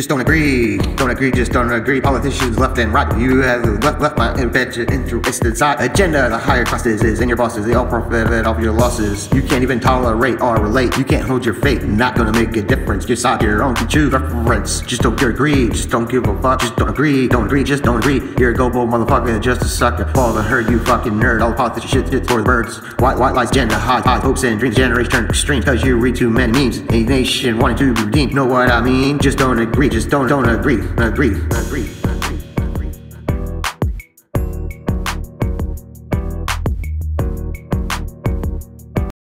just don't agree. Don't agree, just don't agree. Politicians left and right. You have left, left my invention interested side. Agenda, the higher classes is and your bosses. They all profit off your losses. You can't even tolerate or relate. You can't hold your fate. Not gonna make a difference. Decide your own choose reference. Just don't agree. Just don't give a fuck. Just don't agree. Don't agree. Just don't agree. You're a go-bo motherfucker. Just a sucker. Fall the herd. You fucking nerd. All the politics shit, shit for the birds. White, white lies, gender, high, high hopes and dreams. Generation extreme. Cause you read too many memes. A nation wanting to be redeemed. Know what I mean? Just don't agree. Just don't, don't agree. Agree. Agree.